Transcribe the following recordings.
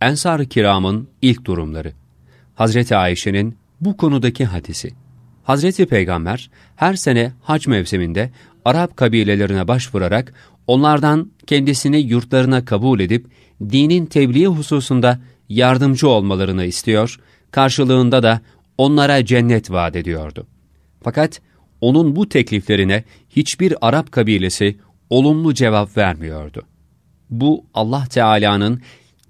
Ensar-ı Kiram'ın ilk durumları. Hazreti Ayşe'nin bu konudaki hadisi. Hazreti Peygamber her sene hac mevsiminde Arap kabilelerine başvurarak onlardan kendisini yurtlarına kabul edip dinin tebliği hususunda yardımcı olmalarını istiyor, karşılığında da onlara cennet vaat ediyordu. Fakat onun bu tekliflerine hiçbir Arap kabilesi olumlu cevap vermiyordu. Bu Allah Teala'nın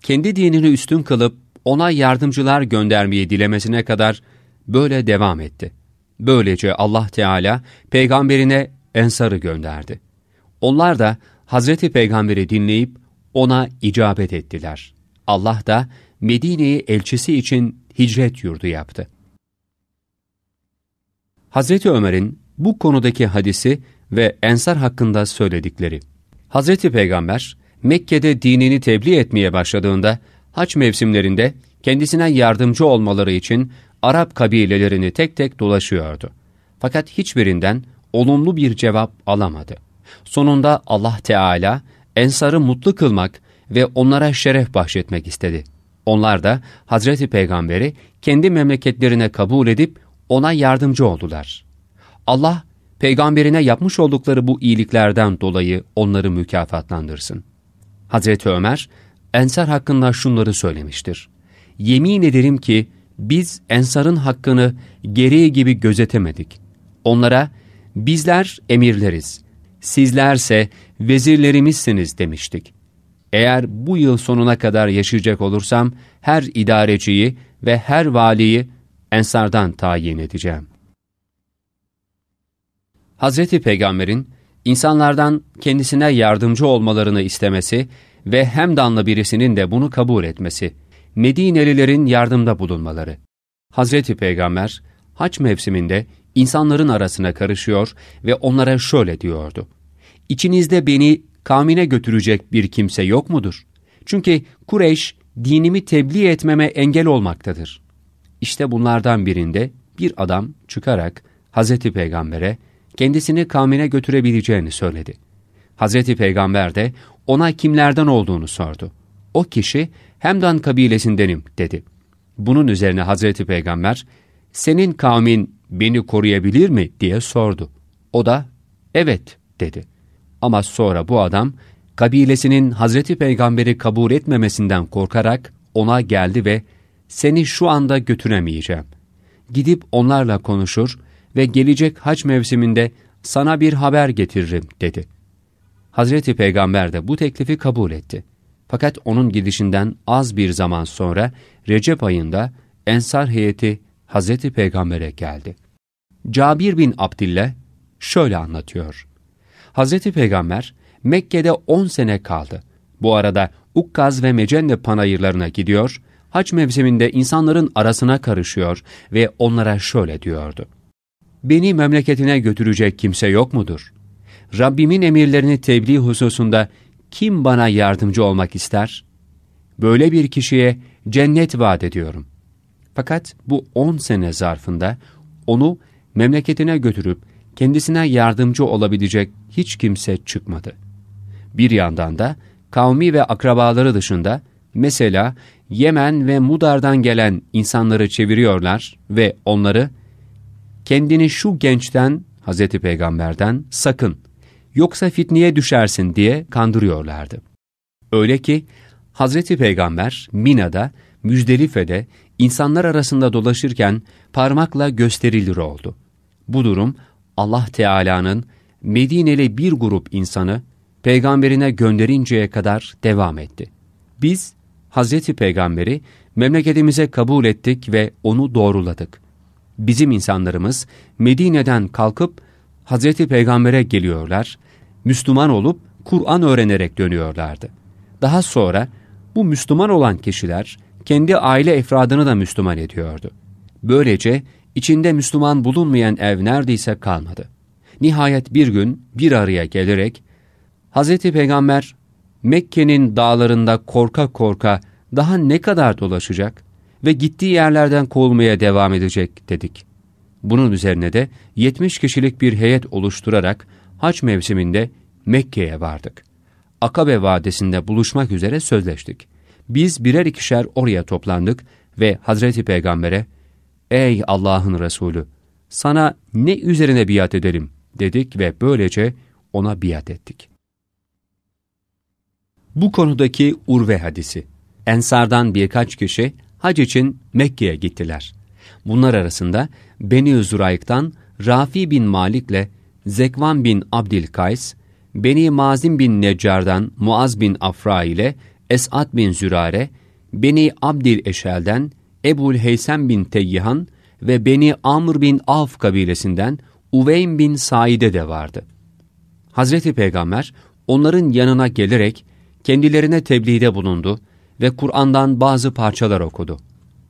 kendi dinini üstün kılıp ona yardımcılar göndermeyi dilemesine kadar böyle devam etti. Böylece Allah Teala peygamberine Ensar'ı gönderdi. Onlar da Hazreti Peygamber'i dinleyip ona icabet ettiler. Allah da Medine'yi elçisi için hicret yurdu yaptı. Hazreti Ömer'in bu konudaki hadisi ve Ensar hakkında söyledikleri. Hazreti Peygamber Mekke'de dinini tebliğ etmeye başladığında haç mevsimlerinde kendisine yardımcı olmaları için Arap kabilelerini tek tek dolaşıyordu. Fakat hiçbirinden olumlu bir cevap alamadı. Sonunda Allah Teala Ensar'ı mutlu kılmak ve onlara şeref bahşetmek istedi. Onlar da Hazreti Peygamber'i kendi memleketlerine kabul edip ona yardımcı oldular. Allah, peygamberine yapmış oldukları bu iyiliklerden dolayı onları mükafatlandırsın. Hazreti Ömer, Ensar hakkında şunları söylemiştir. Yemin ederim ki biz Ensar'ın hakkını gereği gibi gözetemedik. Onlara bizler emirleriz, sizlerse vezirlerimizsiniz demiştik. Eğer bu yıl sonuna kadar yaşayacak olursam her idareciyi ve her valiyi Ensardan tayin edeceğim. Hazreti Peygamber'in insanlardan kendisine yardımcı olmalarını istemesi ve hem danlı birisinin de bunu kabul etmesi, Medinelilerin yardımda bulunmaları. Hazreti Peygamber, haç mevsiminde insanların arasına karışıyor ve onlara şöyle diyordu. İçinizde beni kavmine götürecek bir kimse yok mudur? Çünkü Kureyş dinimi tebliğ etmeme engel olmaktadır. İşte bunlardan birinde bir adam çıkarak Hazreti Peygamber'e kendisini kavmine götürebileceğini söyledi. Hazreti Peygamber de ona kimlerden olduğunu sordu. O kişi Hemdan kabilesindenim dedi. Bunun üzerine Hazreti Peygamber senin kavmin beni koruyabilir mi diye sordu. O da evet dedi. Ama sonra bu adam kabilesinin Hazreti Peygamber'i kabul etmemesinden korkarak ona geldi ve seni şu anda götüremeyeceğim. Gidip onlarla konuşur ve gelecek hac mevsiminde sana bir haber getiririm dedi. Hazreti Peygamber de bu teklifi kabul etti. Fakat onun gidişinden az bir zaman sonra Recep ayında Ensar heyeti Hazreti Peygamber'e geldi. Cabir bin Abdillah şöyle anlatıyor. Hazreti Peygamber Mekke'de 10 sene kaldı. Bu arada Ukkaz ve Mecenne panayırlarına gidiyor, haç mevsiminde insanların arasına karışıyor ve onlara şöyle diyordu. Beni memleketine götürecek kimse yok mudur? Rabbimin emirlerini tebliğ hususunda kim bana yardımcı olmak ister? Böyle bir kişiye cennet vaat ediyorum. Fakat bu on sene zarfında onu memleketine götürüp kendisine yardımcı olabilecek hiç kimse çıkmadı. Bir yandan da kavmi ve akrabaları dışında mesela Yemen ve Mudar'dan gelen insanları çeviriyorlar ve onları kendini şu gençten, Hz. Peygamber'den sakın, yoksa fitneye düşersin diye kandırıyorlardı. Öyle ki Hz. Peygamber Mina'da, Müzdelife'de insanlar arasında dolaşırken parmakla gösterilir oldu. Bu durum Allah Teala'nın Medineli bir grup insanı peygamberine gönderinceye kadar devam etti. Biz Hazreti Peygamberi memleketimize kabul ettik ve onu doğruladık. Bizim insanlarımız Medine'den kalkıp Hazreti Peygamber'e geliyorlar, Müslüman olup Kur'an öğrenerek dönüyorlardı. Daha sonra bu Müslüman olan kişiler kendi aile efradını da Müslüman ediyordu. Böylece içinde Müslüman bulunmayan ev neredeyse kalmadı. Nihayet bir gün bir araya gelerek Hz. Peygamber Mekke'nin dağlarında korka korka daha ne kadar dolaşacak ve gittiği yerlerden kovulmaya devam edecek dedik. Bunun üzerine de 70 kişilik bir heyet oluşturarak haç mevsiminde Mekke'ye vardık. Akabe Vadisi'nde buluşmak üzere sözleştik. Biz birer ikişer oraya toplandık ve Hazreti Peygamber'e, ''Ey Allah'ın Resulü, sana ne üzerine biat edelim?'' dedik ve böylece ona biat ettik. Bu konudaki Urve hadisi. Ensardan birkaç kişi hac için Mekke'ye gittiler. Bunlar arasında Beni Zurayk'tan Rafi bin Malik'le Zekvan bin Abdülkays, Beni Mazim bin Neccar'dan Muaz bin Afra ile Esad bin Zürare, Beni Abdil Eşel'den Ebul Heysem bin Teyyihan ve Beni Amr bin Avf kabilesinden Uveym bin Said'e de vardı. Hazreti Peygamber onların yanına gelerek kendilerine tebliğde bulundu ve Kur'an'dan bazı parçalar okudu.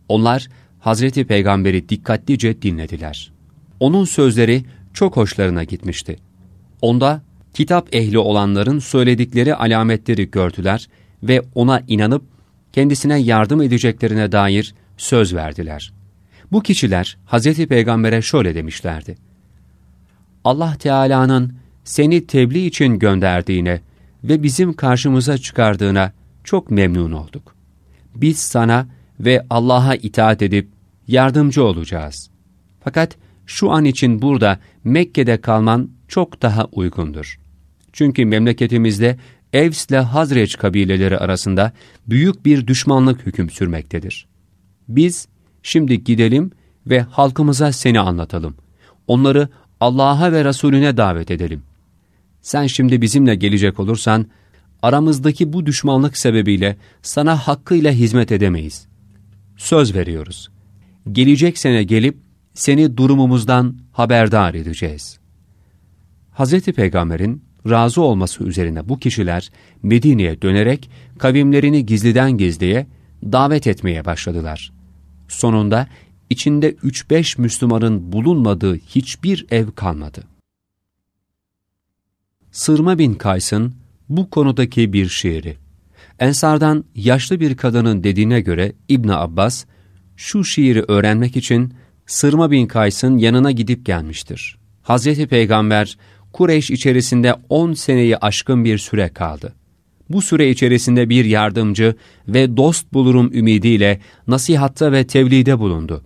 Onlar Hazreti Peygamber'i dikkatlice dinlediler. Onun sözleri çok hoşlarına gitmişti. Onda kitap ehli olanların söyledikleri alametleri gördüler ve ona inanıp kendisine yardım edeceklerine dair söz verdiler. Bu kişiler Hazreti Peygamber'e şöyle demişlerdi. Allah Teala'nın seni tebliğ için gönderdiğine ve bizim karşımıza çıkardığına çok memnun olduk. Biz sana ve Allah'a itaat edip yardımcı olacağız. Fakat şu an için burada Mekke'de kalman çok uygundur. uygundur. Çünkü memleketimizde Evs ile Hazreç kabileleri arasında büyük bir düşmanlık hüküm sürmektedir. Biz şimdi gidelim ve halkımıza seni anlatalım. Onları Allah'a ve Resulüne davet edelim. Sen şimdi bizimle gelecek olursan, aramızdaki bu düşmanlık sebebiyle sana hakkıyla hizmet edemeyiz. Söz veriyoruz. Gelecek sene gelip seni durumumuzdan haberdar edeceğiz. Hz. Peygamber'in razı olması üzerine bu kişiler Medine'ye dönerek kavimlerini gizliden gizliye davet etmeye başladılar. Sonunda içinde 3-5 Müslümanın bulunmadığı hiçbir ev kalmadı. Sırma bin Kays'ın bu konudaki bir şiiri. Ensardan yaşlı bir kadının dediğine göre İbn Abbas, şu şiiri öğrenmek için Sırma bin Kays'ın yanına gidip gelmiştir. Hazreti Peygamber, Kureyş içerisinde on seneyi aşkın bir süre kaldı. Bu süre içerisinde bir yardımcı ve dost bulurum ümidiyle nasihatta ve tevlide bulundu.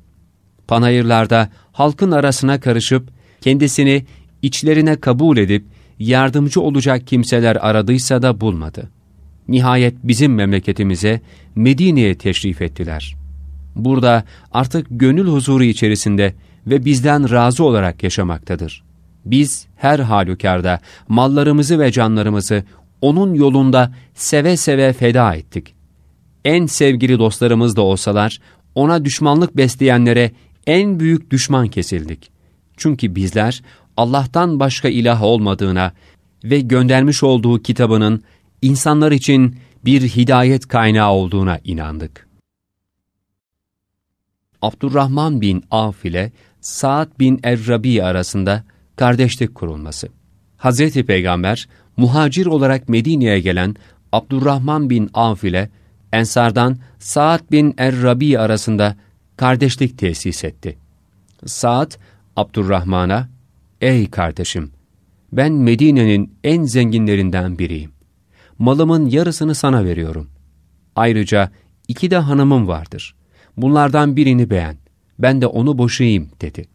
Panayırlarda halkın arasına karışıp kendisini içlerine kabul edip yardımcı olacak kimseler aradıysa da bulmadı. Nihayet bizim memleketimize, Medine'ye teşrif ettiler. Burada artık gönül huzuru içerisinde ve bizden razı olarak yaşamaktadır. Biz her halükarda mallarımızı ve canlarımızı onun yolunda seve seve feda ettik. En sevgili dostlarımız da olsalar, ona düşmanlık besleyenlere en büyük düşman kesildik. Çünkü bizler Allah'tan başka ilah olmadığına ve göndermiş olduğu kitabının insanlar için bir hidayet kaynağı olduğuna inandık. Abdurrahman bin Avf ile Sa'd bin Errabi arasında kardeşlik kurulması. Hazreti Peygamber, muhacir olarak Medine'ye gelen Abdurrahman bin Avf ile Ensardan Sa'd bin Errabi arasında kardeşlik tesis etti. Sa'd, Abdurrahman'a, ''Ey kardeşim, ben Medine'nin en zenginlerinden biriyim. Malımın yarısını sana veriyorum. Ayrıca iki de hanımım vardır. Bunlardan birini beğen, ben de onu boşayayım.'' dedi.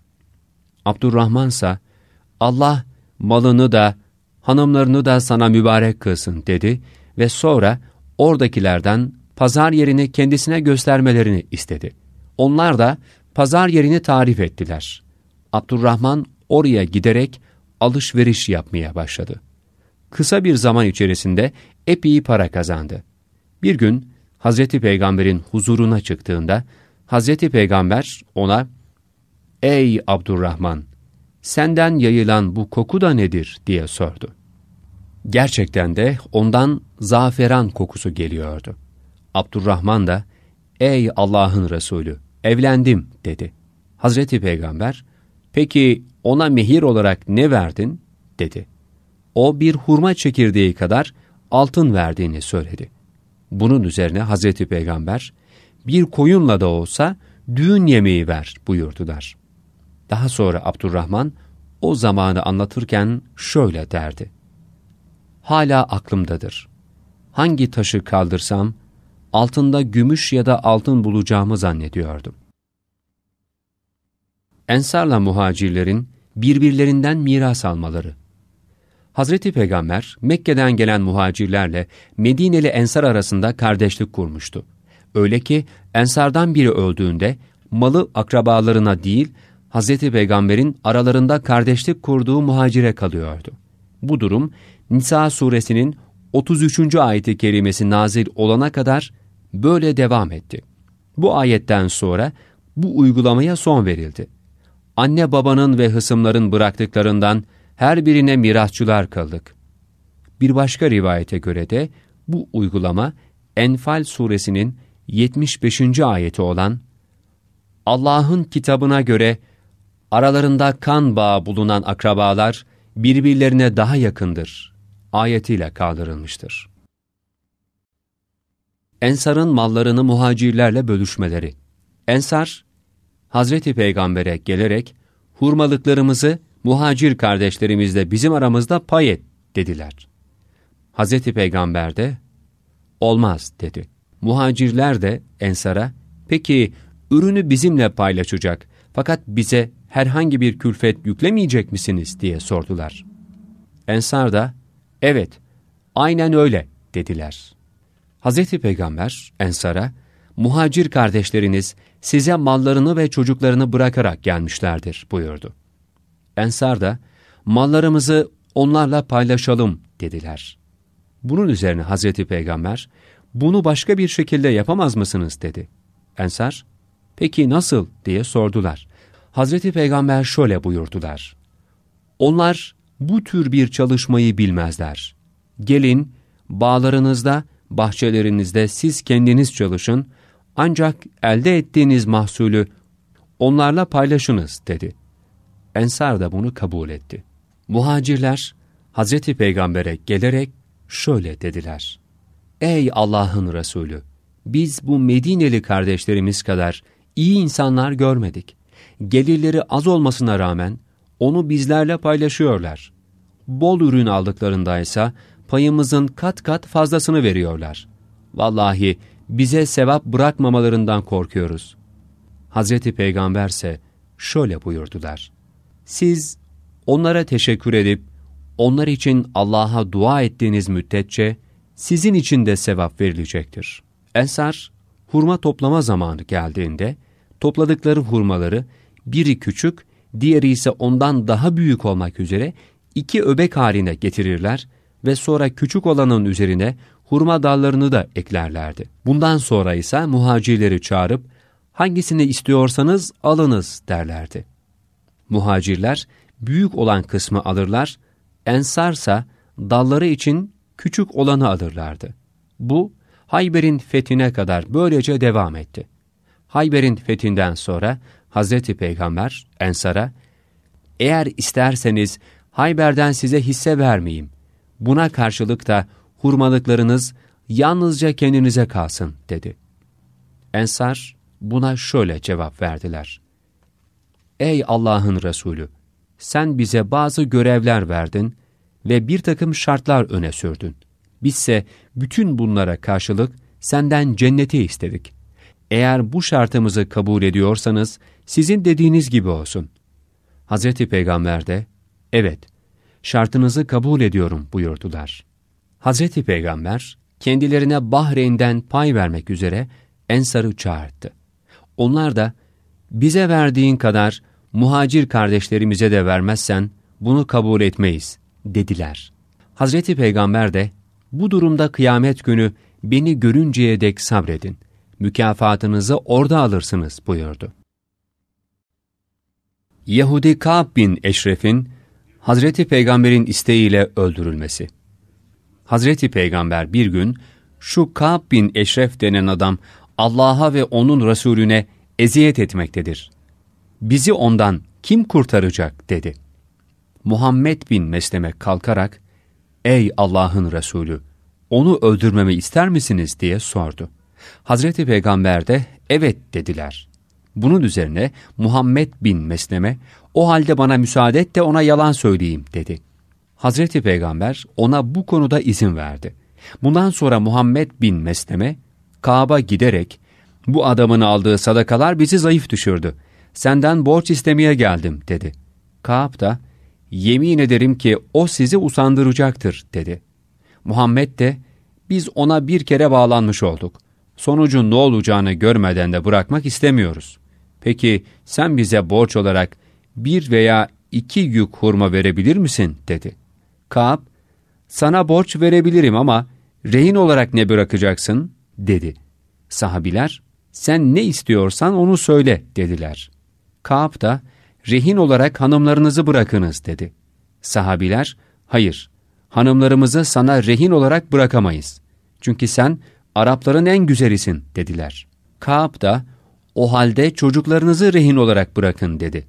Abdurrahman ise, ''Allah malını da, hanımlarını da sana mübarek kılsın.'' dedi ve sonra oradakilerden pazar yerini kendisine göstermelerini istedi. Onlar da pazar yerini tarif ettiler. Abdurrahman oraya giderek alışveriş yapmaya başladı. Kısa bir zaman içerisinde epey para kazandı. Bir gün Hazreti Peygamber'in huzuruna çıktığında Hazreti Peygamber ona ''Ey Abdurrahman, senden yayılan bu koku da nedir?'' diye sordu. Gerçekten de ondan zaferan kokusu geliyordu. Abdurrahman da ''Ey Allah'ın Resulü, evlendim.'' dedi. Hazreti Peygamber ''Peki ona mehir olarak ne verdin? dedi. O bir hurma çekirdeği kadar altın verdiğini söyledi. Bunun üzerine Hazreti Peygamber, bir koyunla da olsa düğün yemeği ver buyurdular. Daha sonra Abdurrahman o zamanı anlatırken şöyle derdi. Hala aklımdadır. Hangi taşı kaldırsam altında gümüş ya da altın bulacağımı zannediyordum. Ensarla muhacirlerin birbirlerinden miras almaları. Hazreti Peygamber Mekke'den gelen muhacirlerle Medineli Ensar arasında kardeşlik kurmuştu. Öyle ki Ensardan biri öldüğünde malı akrabalarına değil Hazreti Peygamber'in aralarında kardeşlik kurduğu muhacire kalıyordu. Bu durum Nisa suresinin 33. ayeti kerimesi nazil olana kadar böyle devam etti. Bu ayetten sonra bu uygulamaya son verildi. Anne babanın ve hısımların bıraktıklarından her birine mirasçılar kıldık. Bir başka rivayete göre de bu uygulama Enfal suresinin 75. ayeti olan Allah'ın kitabına göre aralarında kan bağı bulunan akrabalar birbirlerine daha yakındır ayetiyle kaldırılmıştır. Ensar'ın mallarını muhacirlerle bölüşmeleri. Ensar, Hazreti Peygamber'e gelerek hurmalıklarımızı muhacir kardeşlerimizle bizim aramızda pay et dediler. Hazreti Peygamber de olmaz dedi. Muhacirler de Ensar'a peki ürünü bizimle paylaşacak fakat bize herhangi bir külfet yüklemeyecek misiniz diye sordular. Ensar da evet aynen öyle dediler. Hazreti Peygamber Ensar'a muhacir kardeşleriniz size mallarını ve çocuklarını bırakarak gelmişlerdir buyurdu. Ensar da mallarımızı onlarla paylaşalım dediler. Bunun üzerine Hazreti Peygamber bunu başka bir şekilde yapamaz mısınız dedi. Ensar peki nasıl diye sordular. Hazreti Peygamber şöyle buyurdular. Onlar bu tür bir çalışmayı bilmezler. Gelin bağlarınızda, bahçelerinizde siz kendiniz çalışın ancak elde ettiğiniz mahsulü onlarla paylaşınız dedi. Ensar da bunu kabul etti. Muhacirler Hazreti Peygamber'e gelerek şöyle dediler. Ey Allah'ın Resulü! Biz bu Medineli kardeşlerimiz kadar iyi insanlar görmedik. Gelirleri az olmasına rağmen onu bizlerle paylaşıyorlar. Bol ürün aldıklarında ise payımızın kat kat fazlasını veriyorlar. Vallahi bize sevap bırakmamalarından korkuyoruz. Hazreti Peygamber ise şöyle buyurdular. Siz onlara teşekkür edip onlar için Allah'a dua ettiğiniz müddetçe sizin için de sevap verilecektir. Ensar, hurma toplama zamanı geldiğinde topladıkları hurmaları biri küçük, diğeri ise ondan daha büyük olmak üzere iki öbek haline getirirler ve sonra küçük olanın üzerine hurma dallarını da eklerlerdi. Bundan sonra ise muhacirleri çağırıp hangisini istiyorsanız alınız derlerdi. Muhacirler büyük olan kısmı alırlar, ensarsa dalları için küçük olanı alırlardı. Bu Hayber'in fethine kadar böylece devam etti. Hayber'in fethinden sonra Hazreti Peygamber Ensar'a, eğer isterseniz Hayber'den size hisse vermeyeyim. Buna karşılık da hurmalıklarınız yalnızca kendinize kalsın dedi. Ensar buna şöyle cevap verdiler. Ey Allah'ın Resulü! Sen bize bazı görevler verdin ve bir takım şartlar öne sürdün. Bizse bütün bunlara karşılık senden cenneti istedik. Eğer bu şartımızı kabul ediyorsanız sizin dediğiniz gibi olsun. Hazreti Peygamber de, evet, şartınızı kabul ediyorum buyurdular. Hazreti Peygamber, kendilerine Bahreyn'den pay vermek üzere Ensar'ı çağırdı. Onlar da, bize verdiğin kadar muhacir kardeşlerimize de vermezsen bunu kabul etmeyiz dediler. Hazreti Peygamber de, bu durumda kıyamet günü beni görünceye dek sabredin. Mükafatınızı orada alırsınız buyurdu. Yahudi Ka'b bin Eşref'in Hazreti Peygamber'in isteğiyle öldürülmesi. Hazreti Peygamber bir gün şu Ka'b bin Eşref denen adam Allah'a ve onun Resulüne eziyet etmektedir. Bizi ondan kim kurtaracak dedi. Muhammed bin Mesleme kalkarak Ey Allah'ın Resulü onu öldürmemi ister misiniz diye sordu. Hazreti Peygamber de evet dediler. Bunun üzerine Muhammed bin Mesleme, o halde bana müsaade et de ona yalan söyleyeyim dedi. Hazreti Peygamber ona bu konuda izin verdi. Bundan sonra Muhammed bin Mesleme, Kaab'a giderek, bu adamın aldığı sadakalar bizi zayıf düşürdü. Senden borç istemeye geldim dedi. Kaab da, yemin ederim ki o sizi usandıracaktır dedi. Muhammed de, biz ona bir kere bağlanmış olduk. Sonucun ne olacağını görmeden de bırakmak istemiyoruz. Peki sen bize borç olarak bir veya iki yük hurma verebilir misin? dedi. Kaab, sana borç verebilirim ama rehin olarak ne bırakacaksın? dedi. Sahabiler, sen ne istiyorsan onu söyle dediler. Kaab da, rehin olarak hanımlarınızı bırakınız dedi. Sahabiler, hayır, hanımlarımızı sana rehin olarak bırakamayız. Çünkü sen Arapların en güzelisin dediler. Kaab da, o halde çocuklarınızı rehin olarak bırakın dedi.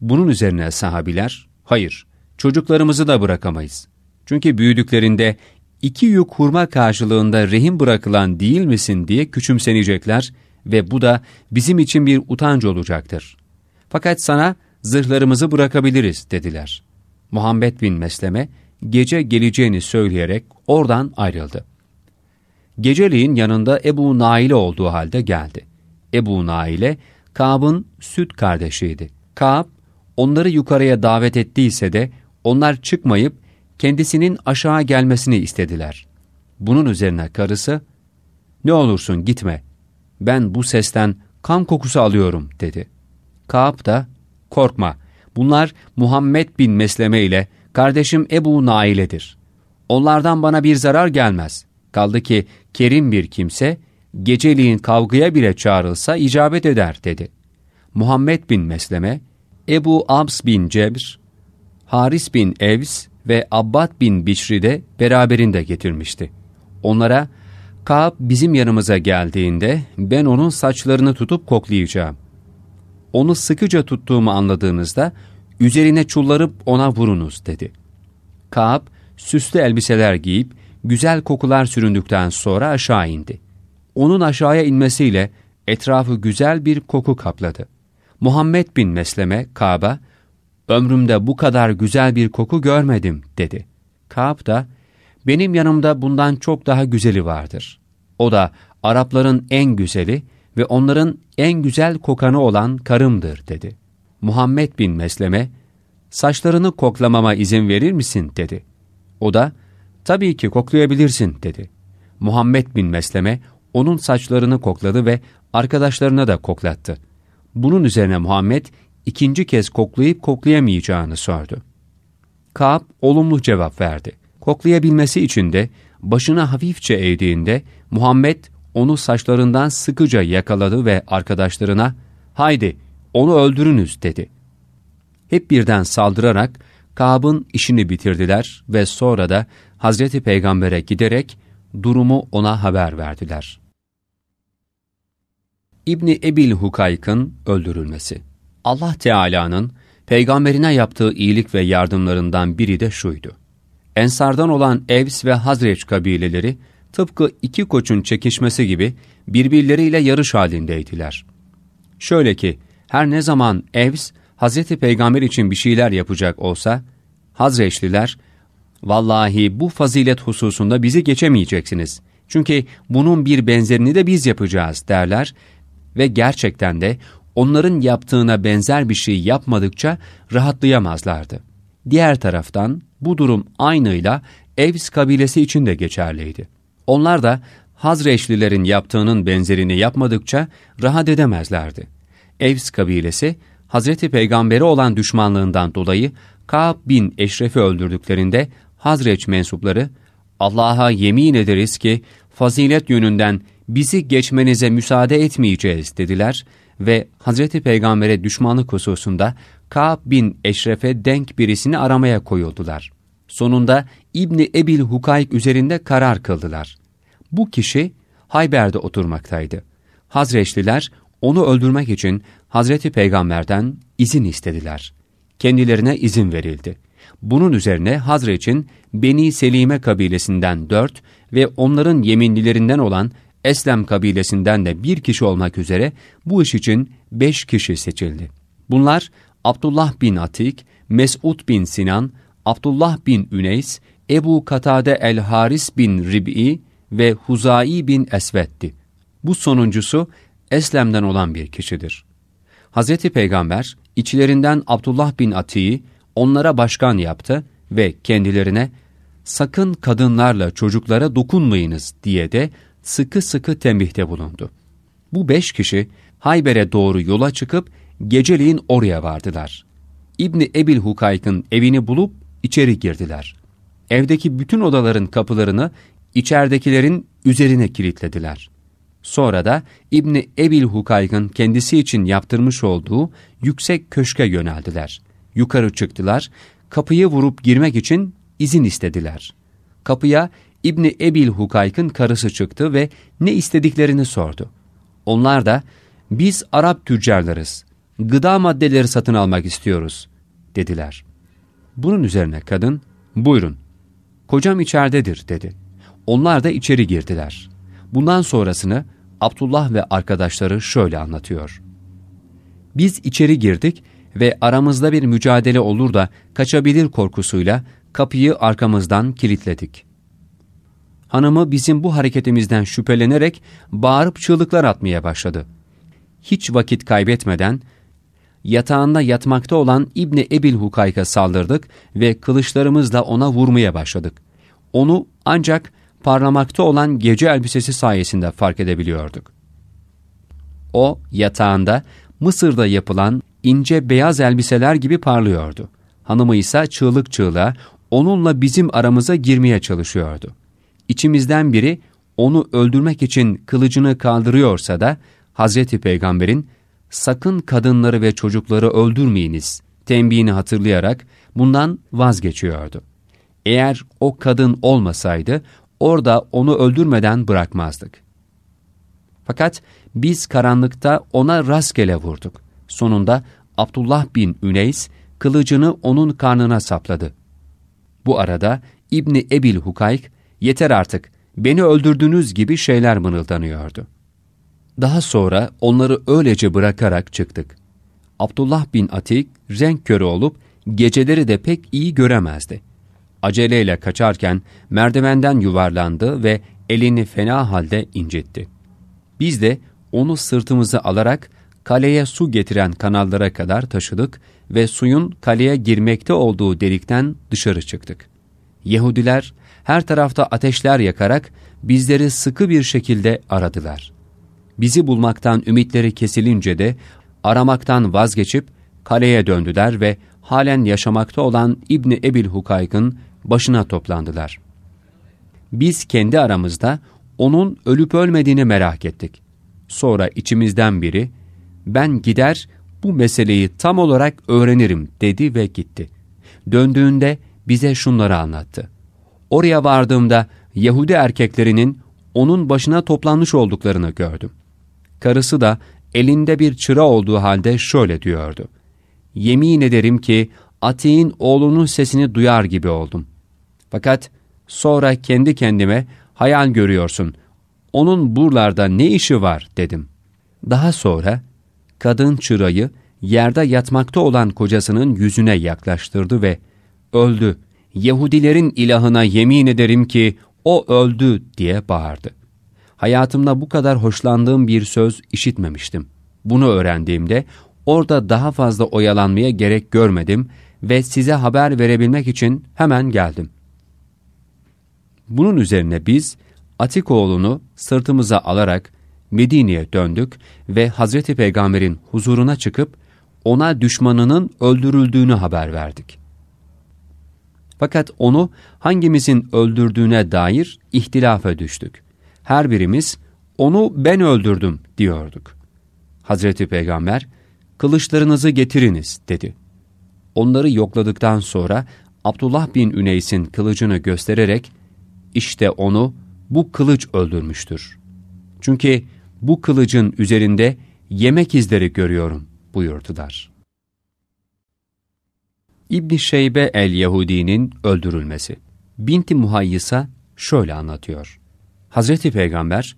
Bunun üzerine sahabiler, hayır, çocuklarımızı da bırakamayız. Çünkü büyüdüklerinde iki yük hurma karşılığında rehin bırakılan değil misin diye küçümsenecekler ve bu da bizim için bir utanç olacaktır. Fakat sana zırhlarımızı bırakabiliriz dediler. Muhammed bin Mesleme gece geleceğini söyleyerek oradan ayrıldı. Geceliğin yanında Ebu Nail'e olduğu halde geldi. Ebu Nail'e Kaab'ın süt kardeşiydi. Kaab onları yukarıya davet ettiyse de onlar çıkmayıp kendisinin aşağı gelmesini istediler. Bunun üzerine karısı, ''Ne olursun gitme, ben bu sesten kan kokusu alıyorum.'' dedi. Kaab da, ''Korkma, bunlar Muhammed bin Mesleme ile kardeşim Ebu Naile'dir. Onlardan bana bir zarar gelmez. Kaldı ki kerim bir kimse, geceliğin kavgaya bile çağrılsa icabet eder.'' dedi. Muhammed bin Mesleme, Ebu Abs bin Cebr, Haris bin Evs ve Abbad bin Bişri de beraberinde getirmişti. Onlara, Kaab bizim yanımıza geldiğinde ben onun saçlarını tutup koklayacağım. Onu sıkıca tuttuğumu anladığınızda üzerine çullarıp ona vurunuz dedi. Kaab süslü elbiseler giyip güzel kokular süründükten sonra aşağı indi. Onun aşağıya inmesiyle etrafı güzel bir koku kapladı. Muhammed bin Mesleme Kaab'a, ömrümde bu kadar güzel bir koku görmedim dedi. Kaab da, benim yanımda bundan çok daha güzeli vardır. O da Arapların en güzeli ve onların en güzel kokanı olan karımdır dedi. Muhammed bin Mesleme, saçlarını koklamama izin verir misin dedi. O da, tabii ki koklayabilirsin dedi. Muhammed bin Mesleme, onun saçlarını kokladı ve arkadaşlarına da koklattı. Bunun üzerine Muhammed ikinci kez koklayıp koklayamayacağını sordu. Kaab olumlu cevap verdi. Koklayabilmesi için de başını hafifçe eğdiğinde Muhammed onu saçlarından sıkıca yakaladı ve arkadaşlarına ''Haydi onu öldürünüz'' dedi. Hep birden saldırarak Kaab'ın işini bitirdiler ve sonra da Hazreti Peygamber'e giderek durumu ona haber verdiler. İbni Ebil Hukayk'ın öldürülmesi Allah Teala'nın peygamberine yaptığı iyilik ve yardımlarından biri de şuydu. Ensardan olan Evs ve Hazreç kabileleri tıpkı iki koçun çekişmesi gibi birbirleriyle yarış halindeydiler. Şöyle ki her ne zaman Evs Hazreti Peygamber için bir şeyler yapacak olsa Hazreçliler vallahi bu fazilet hususunda bizi geçemeyeceksiniz. Çünkü bunun bir benzerini de biz yapacağız derler ve gerçekten de onların yaptığına benzer bir şey yapmadıkça rahatlayamazlardı. Diğer taraftan bu durum aynıyla Evs kabilesi için de geçerliydi. Onlar da Hazreçlilerin yaptığının benzerini yapmadıkça rahat edemezlerdi. Evs kabilesi, Hazreti Peygamber'e olan düşmanlığından dolayı Ka'b bin Eşref'i öldürdüklerinde Hazreç mensupları, Allah'a yemin ederiz ki fazilet yönünden bizi geçmenize müsaade etmeyeceğiz dediler ve Hazreti Peygamber'e düşmanlık hususunda Ka'b bin Eşref'e denk birisini aramaya koyuldular. Sonunda İbni Ebil Hukayk üzerinde karar kıldılar. Bu kişi Hayber'de oturmaktaydı. Hazreçliler onu öldürmek için Hazreti Peygamber'den izin istediler. Kendilerine izin verildi. Bunun üzerine Hazreç'in Beni Selime kabilesinden dört ve onların yeminlilerinden olan Eslem kabilesinden de bir kişi olmak üzere bu iş için beş kişi seçildi. Bunlar Abdullah bin Atik, Mes'ud bin Sinan, Abdullah bin Üneys, Ebu Katade el-Haris bin Rib'i ve Huzai bin Esved'di. Bu sonuncusu Eslem'den olan bir kişidir. Hz. Peygamber içlerinden Abdullah bin Ati'yi onlara başkan yaptı ve kendilerine sakın kadınlarla çocuklara dokunmayınız diye de sıkı sıkı tembihte bulundu. Bu beş kişi Hayber'e doğru yola çıkıp geceliğin oraya vardılar. İbni Ebil Hukayk'ın evini bulup içeri girdiler. Evdeki bütün odaların kapılarını içeridekilerin üzerine kilitlediler. Sonra da İbni Ebil Hukayk'ın kendisi için yaptırmış olduğu yüksek köşke yöneldiler. Yukarı çıktılar, kapıyı vurup girmek için izin istediler. Kapıya İbni Ebil Hukayk'ın karısı çıktı ve ne istediklerini sordu. Onlar da biz Arap tüccarlarız, gıda maddeleri satın almak istiyoruz dediler. Bunun üzerine kadın buyurun kocam içeridedir dedi. Onlar da içeri girdiler. Bundan sonrasını Abdullah ve arkadaşları şöyle anlatıyor. Biz içeri girdik ve aramızda bir mücadele olur da kaçabilir korkusuyla kapıyı arkamızdan kilitledik. Hanımı bizim bu hareketimizden şüphelenerek bağırıp çığlıklar atmaya başladı. Hiç vakit kaybetmeden yatağında yatmakta olan İbni Ebil Hukayk'a saldırdık ve kılıçlarımızla ona vurmaya başladık. Onu ancak parlamakta olan gece elbisesi sayesinde fark edebiliyorduk. O yatağında Mısır'da yapılan ince beyaz elbiseler gibi parlıyordu. Hanımı ise çığlık çığlığa onunla bizim aramıza girmeye çalışıyordu. İçimizden biri onu öldürmek için kılıcını kaldırıyorsa da Hazreti Peygamber'in sakın kadınları ve çocukları öldürmeyiniz tembihini hatırlayarak bundan vazgeçiyordu. Eğer o kadın olmasaydı orada onu öldürmeden bırakmazdık. Fakat biz karanlıkta ona rastgele vurduk. Sonunda Abdullah bin Üneys kılıcını onun karnına sapladı. Bu arada İbni Ebil Hukayk, yeter artık beni öldürdüğünüz gibi şeyler mırıldanıyordu. Daha sonra onları öylece bırakarak çıktık. Abdullah bin Atik renk körü olup geceleri de pek iyi göremezdi. Aceleyle kaçarken merdivenden yuvarlandı ve elini fena halde incitti. Biz de onu sırtımızı alarak kaleye su getiren kanallara kadar taşıdık ve suyun kaleye girmekte olduğu delikten dışarı çıktık. Yahudiler her tarafta ateşler yakarak bizleri sıkı bir şekilde aradılar. Bizi bulmaktan ümitleri kesilince de aramaktan vazgeçip kaleye döndüler ve halen yaşamakta olan İbni Ebil Hukayk'ın başına toplandılar. Biz kendi aramızda onun ölüp ölmediğini merak ettik. Sonra içimizden biri, ben gider bu meseleyi tam olarak öğrenirim dedi ve gitti. Döndüğünde bize şunları anlattı. Oraya vardığımda Yahudi erkeklerinin onun başına toplanmış olduklarını gördüm. Karısı da elinde bir çıra olduğu halde şöyle diyordu. Yemin ederim ki Ati'nin oğlunun sesini duyar gibi oldum. Fakat sonra kendi kendime hayal görüyorsun. Onun buralarda ne işi var dedim. Daha sonra kadın çırayı yerde yatmakta olan kocasının yüzüne yaklaştırdı ve öldü. Yahudilerin ilahına yemin ederim ki o öldü diye bağırdı. Hayatımda bu kadar hoşlandığım bir söz işitmemiştim. Bunu öğrendiğimde orada daha fazla oyalanmaya gerek görmedim ve size haber verebilmek için hemen geldim. Bunun üzerine biz Atikoğlu'nu sırtımıza alarak Medine'ye döndük ve Hazreti Peygamber'in huzuruna çıkıp ona düşmanının öldürüldüğünü haber verdik. Fakat onu hangimizin öldürdüğüne dair ihtilafa düştük. Her birimiz onu ben öldürdüm diyorduk. Hazreti Peygamber kılıçlarınızı getiriniz dedi. Onları yokladıktan sonra Abdullah bin Üneys'in kılıcını göstererek işte onu bu kılıç öldürmüştür. Çünkü bu kılıcın üzerinde yemek izleri görüyorum buyurdular. İbn Şeybe el-Yahudi'nin öldürülmesi. Binti Muhayyisa şöyle anlatıyor. Hazreti Peygamber,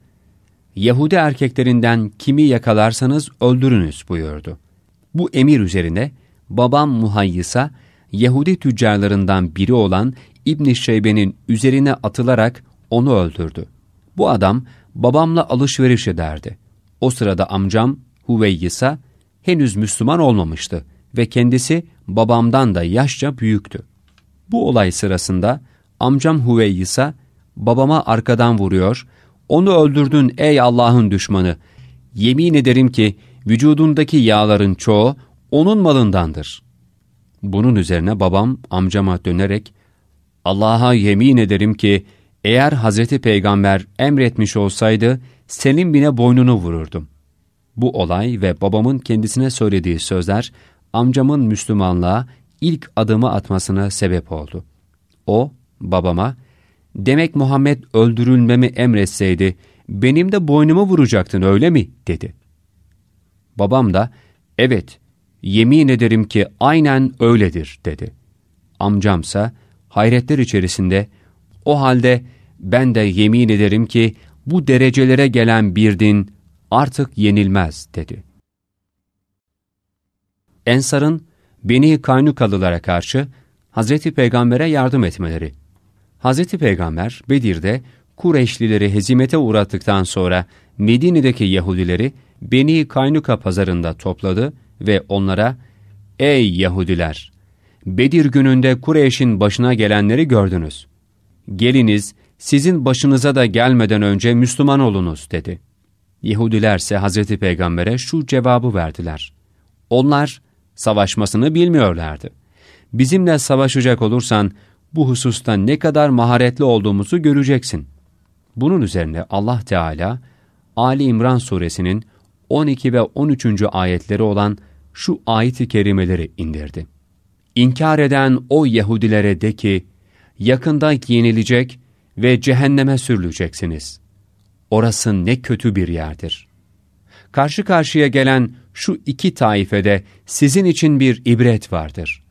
Yahudi erkeklerinden kimi yakalarsanız öldürünüz buyurdu. Bu emir üzerine babam Muhayyisa, Yahudi tüccarlarından biri olan İbn Şeybe'nin üzerine atılarak onu öldürdü. Bu adam babamla alışveriş ederdi. O sırada amcam Hüveyyisa henüz Müslüman olmamıştı ve kendisi babamdan da yaşça büyüktü. Bu olay sırasında amcam Hüveyyisa babama arkadan vuruyor, onu öldürdün ey Allah'ın düşmanı, yemin ederim ki vücudundaki yağların çoğu onun malındandır. Bunun üzerine babam amcama dönerek, Allah'a yemin ederim ki eğer Hazreti Peygamber emretmiş olsaydı senin bine boynunu vururdum. Bu olay ve babamın kendisine söylediği sözler amcamın Müslümanlığa ilk adımı atmasına sebep oldu. O babama, demek Muhammed öldürülmemi emretseydi benim de boynumu vuracaktın öyle mi? dedi. Babam da, evet, yemin ederim ki aynen öyledir dedi. Amcamsa hayretler içerisinde, o halde ben de yemin ederim ki bu derecelere gelen bir din artık yenilmez dedi. Ensar'ın Beni Kaynukalılara karşı Hazreti Peygamber'e yardım etmeleri. Hazreti Peygamber Bedir'de Kureyşlileri hezimete uğrattıktan sonra Medine'deki Yahudileri Beni Kaynuka pazarında topladı ve onlara ''Ey Yahudiler! Bedir gününde Kureyş'in başına gelenleri gördünüz. Geliniz sizin başınıza da gelmeden önce Müslüman olunuz.'' dedi. Yahudiler ise Hazreti Peygamber'e şu cevabı verdiler. Onlar savaşmasını bilmiyorlardı. Bizimle savaşacak olursan bu hususta ne kadar maharetli olduğumuzu göreceksin. Bunun üzerine Allah Teala Ali İmran suresinin 12 ve 13. ayetleri olan şu ayet-i kerimeleri indirdi. İnkar eden o Yahudilere de ki, yakında yenilecek ve cehenneme sürüleceksiniz. Orası ne kötü bir yerdir. Karşı karşıya gelen şu iki taifede sizin için bir ibret vardır.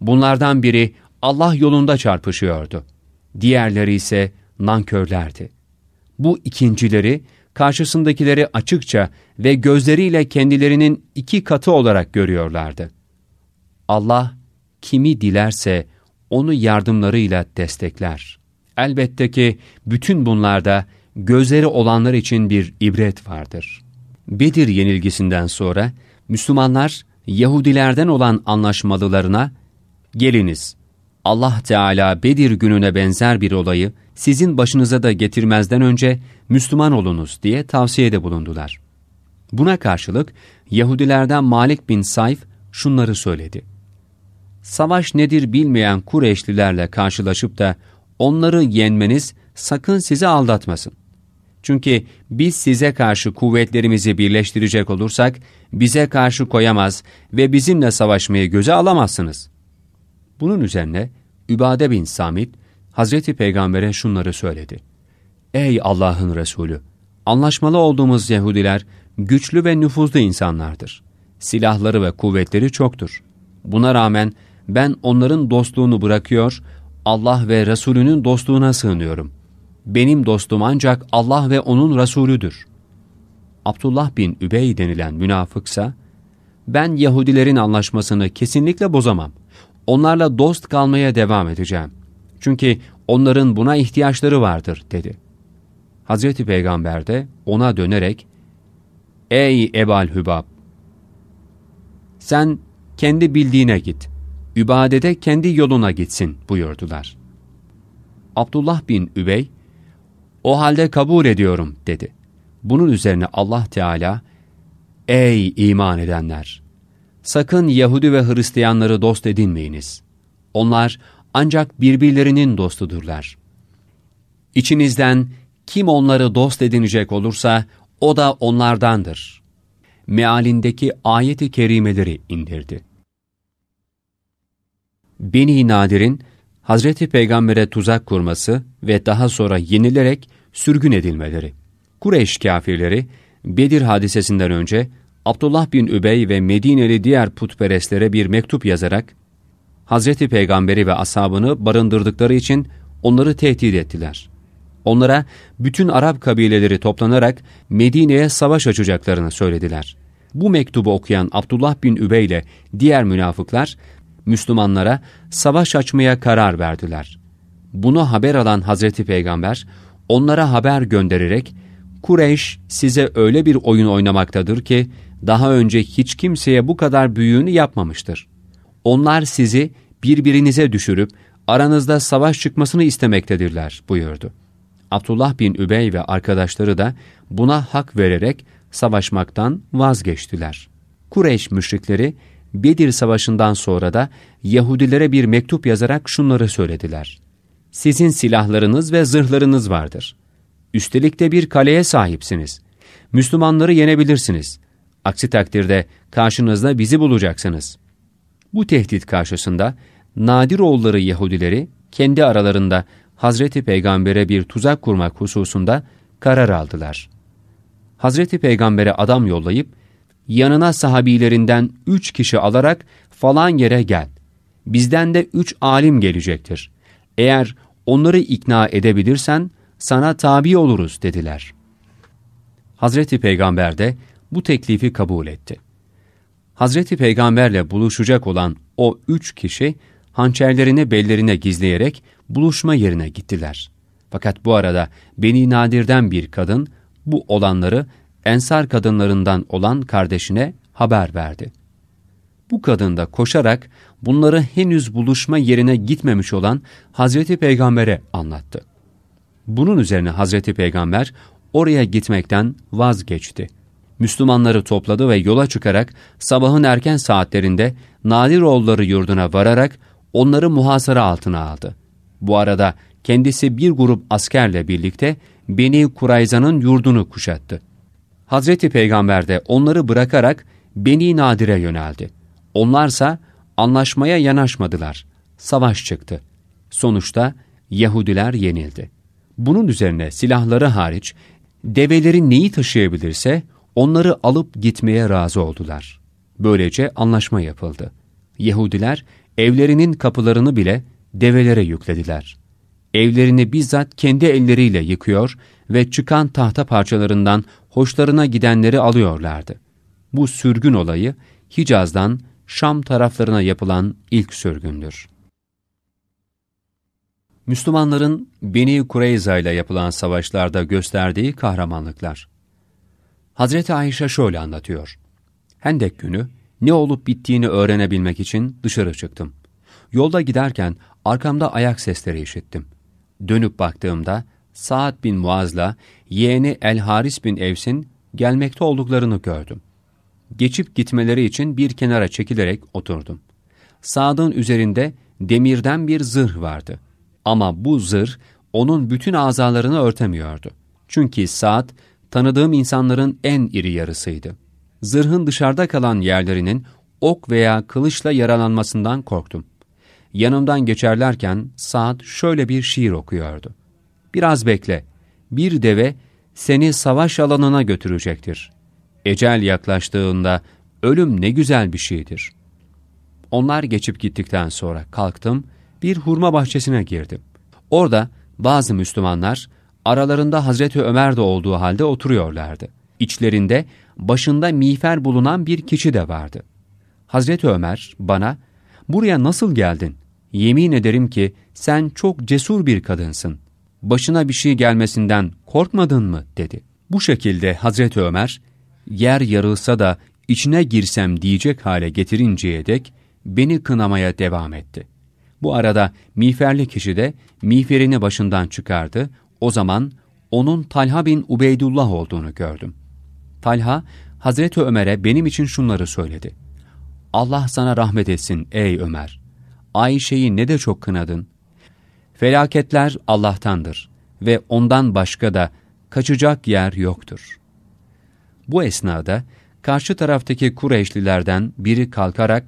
Bunlardan biri Allah yolunda çarpışıyordu. Diğerleri ise nankörlerdi. Bu ikincileri karşısındakileri açıkça ve gözleriyle kendilerinin iki katı olarak görüyorlardı. Allah kimi dilerse onu yardımlarıyla destekler. Elbette ki bütün bunlarda gözleri olanlar için bir ibret vardır. Bedir yenilgisinden sonra Müslümanlar Yahudilerden olan anlaşmalılarına geliniz Allah Teala Bedir gününe benzer bir olayı sizin başınıza da getirmezden önce Müslüman olunuz diye tavsiyede bulundular. Buna karşılık Yahudilerden Malik bin Sayf şunları söyledi. Savaş nedir bilmeyen Kureyşlilerle karşılaşıp da onları yenmeniz sakın sizi aldatmasın. Çünkü biz size karşı kuvvetlerimizi birleştirecek olursak bize karşı koyamaz ve bizimle savaşmayı göze alamazsınız. Bunun üzerine Übade bin Samit Hazreti Peygamber'e şunları söyledi. Ey Allah'ın Resulü! Anlaşmalı olduğumuz Yahudiler güçlü ve nüfuzlu insanlardır. Silahları ve kuvvetleri çoktur. Buna rağmen ben onların dostluğunu bırakıyor, Allah ve Resulünün dostluğuna sığınıyorum. Benim dostum ancak Allah ve O'nun Resulüdür. Abdullah bin Übey denilen münafıksa, ben Yahudilerin anlaşmasını kesinlikle bozamam. Onlarla dost kalmaya devam edeceğim. Çünkü onların buna ihtiyaçları vardır dedi. Hazreti Peygamber de ona dönerek, Ey Ebal Hübab! Sen kendi bildiğine git, ibadete kendi yoluna gitsin buyurdular. Abdullah bin Übey, o halde kabul ediyorum dedi. Bunun üzerine Allah Teala, Ey iman edenler! Sakın Yahudi ve Hristiyanları dost edinmeyiniz. Onlar ancak birbirlerinin dostudurlar. İçinizden kim onları dost edinecek olursa o da onlardandır. Mealindeki ayeti kerimeleri indirdi. Beni Nadir'in Hazreti Peygamber'e tuzak kurması ve daha sonra yenilerek sürgün edilmeleri. Kureyş kafirleri Bedir hadisesinden önce Abdullah bin Übey ve Medineli diğer putperestlere bir mektup yazarak Hazreti Peygamberi ve ashabını barındırdıkları için onları tehdit ettiler. Onlara bütün Arap kabileleri toplanarak Medine'ye savaş açacaklarını söylediler. Bu mektubu okuyan Abdullah bin Übey ile diğer münafıklar Müslümanlara savaş açmaya karar verdiler. Bunu haber alan Hazreti Peygamber onlara haber göndererek Kureyş size öyle bir oyun oynamaktadır ki, daha önce hiç kimseye bu kadar büyüğünü yapmamıştır. Onlar sizi birbirinize düşürüp aranızda savaş çıkmasını istemektedirler buyurdu. Abdullah bin Übey ve arkadaşları da buna hak vererek savaşmaktan vazgeçtiler. Kureyş müşrikleri Bedir Savaşı'ndan sonra da Yahudilere bir mektup yazarak şunları söylediler. Sizin silahlarınız ve zırhlarınız vardır. Üstelik de bir kaleye sahipsiniz. Müslümanları yenebilirsiniz. Aksi takdirde karşınızda bizi bulacaksınız. Bu tehdit karşısında Nadiroğulları Yahudileri kendi aralarında Hazreti Peygamber'e bir tuzak kurmak hususunda karar aldılar. Hazreti Peygamber'e adam yollayıp, yanına sahabilerinden üç kişi alarak falan yere gel. Bizden de üç alim gelecektir. Eğer onları ikna edebilirsen sana tabi oluruz dediler. Hazreti Peygamber de bu teklifi kabul etti. Hazreti Peygamberle buluşacak olan o üç kişi hançerlerini bellerine gizleyerek buluşma yerine gittiler. Fakat bu arada Beni Nadir'den bir kadın bu olanları Ensar kadınlarından olan kardeşine haber verdi. Bu kadın da koşarak bunları henüz buluşma yerine gitmemiş olan Hazreti Peygamber'e anlattı. Bunun üzerine Hazreti Peygamber oraya gitmekten vazgeçti. Müslümanları topladı ve yola çıkarak sabahın erken saatlerinde Nadiroğulları yurduna vararak onları muhasara altına aldı. Bu arada kendisi bir grup askerle birlikte Beni Kurayza'nın yurdunu kuşattı. Hazreti Peygamber de onları bırakarak Beni Nadir'e yöneldi. Onlarsa anlaşmaya yanaşmadılar. Savaş çıktı. Sonuçta Yahudiler yenildi. Bunun üzerine silahları hariç develeri neyi taşıyabilirse onları alıp gitmeye razı oldular. Böylece anlaşma yapıldı. Yahudiler evlerinin kapılarını bile develere yüklediler. Evlerini bizzat kendi elleriyle yıkıyor ve çıkan tahta parçalarından hoşlarına gidenleri alıyorlardı. Bu sürgün olayı Hicaz'dan Şam taraflarına yapılan ilk sürgündür. Müslümanların Beni Kureyza ile yapılan savaşlarda gösterdiği kahramanlıklar. Hazreti Ayşe şöyle anlatıyor. Hendek günü ne olup bittiğini öğrenebilmek için dışarı çıktım. Yolda giderken arkamda ayak sesleri işittim. Dönüp baktığımda Sa'd bin Muaz'la yeğeni El Haris bin Evs'in gelmekte olduklarını gördüm. Geçip gitmeleri için bir kenara çekilerek oturdum. Sa'd'ın üzerinde demirden bir zırh vardı. Ama bu zırh onun bütün azalarını örtemiyordu. Çünkü Sa'd tanıdığım insanların en iri yarısıydı. Zırhın dışarıda kalan yerlerinin ok veya kılıçla yaralanmasından korktum. Yanımdan geçerlerken Sa'd şöyle bir şiir okuyordu. Biraz bekle, bir deve seni savaş alanına götürecektir. Ecel yaklaştığında ölüm ne güzel bir şeydir. Onlar geçip gittikten sonra kalktım, bir hurma bahçesine girdim. Orada bazı Müslümanlar aralarında Hazreti Ömer de olduğu halde oturuyorlardı. İçlerinde başında miğfer bulunan bir kişi de vardı. Hazreti Ömer bana, ''Buraya nasıl geldin? Yemin ederim ki sen çok cesur bir kadınsın. Başına bir şey gelmesinden korkmadın mı?'' dedi. Bu şekilde Hazreti Ömer, yer yarılsa da içine girsem diyecek hale getirinceye dek beni kınamaya devam etti. Bu arada miğferli kişi de miğferini başından çıkardı, o zaman onun Talha bin Ubeydullah olduğunu gördüm. Talha, Hazreti Ömer'e benim için şunları söyledi. Allah sana rahmet etsin ey Ömer. Ayşe'yi ne de çok kınadın. Felaketler Allah'tandır ve ondan başka da kaçacak yer yoktur. Bu esnada karşı taraftaki Kureyşlilerden biri kalkarak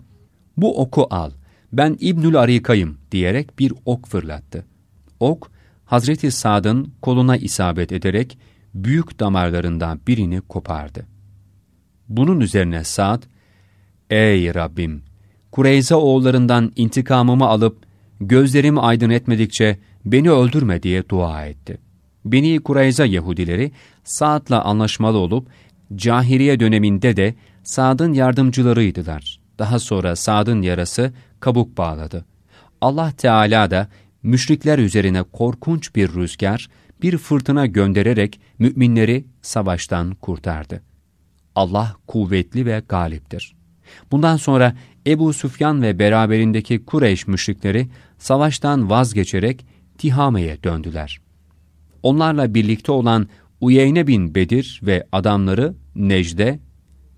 bu oku al, ben İbnül Arika'yım diyerek bir ok fırlattı. Ok, Hazreti Sad'ın koluna isabet ederek büyük damarlarından birini kopardı. Bunun üzerine Sa'd, ''Ey Rabbim, Kureyza oğullarından intikamımı alıp gözlerimi aydın etmedikçe beni öldürme.'' diye dua etti. Beni Kureyza Yahudileri Sa'd'la anlaşmalı olup cahiliye döneminde de Sa'd'ın yardımcılarıydılar. Daha sonra Sa'd'ın yarası kabuk bağladı. Allah Teala da müşrikler üzerine korkunç bir rüzgar, bir fırtına göndererek müminleri savaştan kurtardı. Allah kuvvetli ve galiptir. Bundan sonra Ebu Süfyan ve beraberindeki Kureyş müşrikleri savaştan vazgeçerek Tihame'ye döndüler. Onlarla birlikte olan Uyeyne bin Bedir ve adamları Necde,